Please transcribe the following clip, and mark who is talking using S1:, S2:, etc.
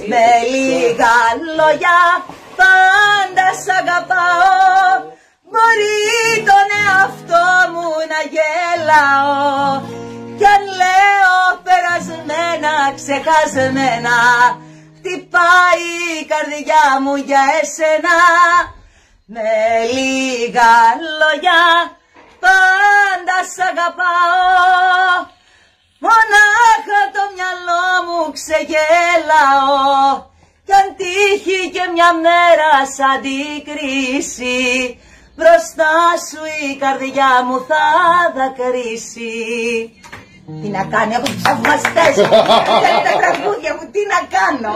S1: Με λίγα λόγια πάντα σ' αγαπάω. Μπορεί τον εαυτό μου να γελάω. Κι αν λέω περασμένα, ξεχασμένα Χτυπάει η καρδιά μου για εσένα. Με λίγα λόγια πάντα σ' αγαπάω μου ξεγέλαω κι αν τύχει και μια μέρα σαν την κρίση μπροστά σου η καρδιά μου θα δακρύσει. Τι να κάνει, έχω τους θαυμαστές μου, τα τραγούδια μου, τι να κάνω.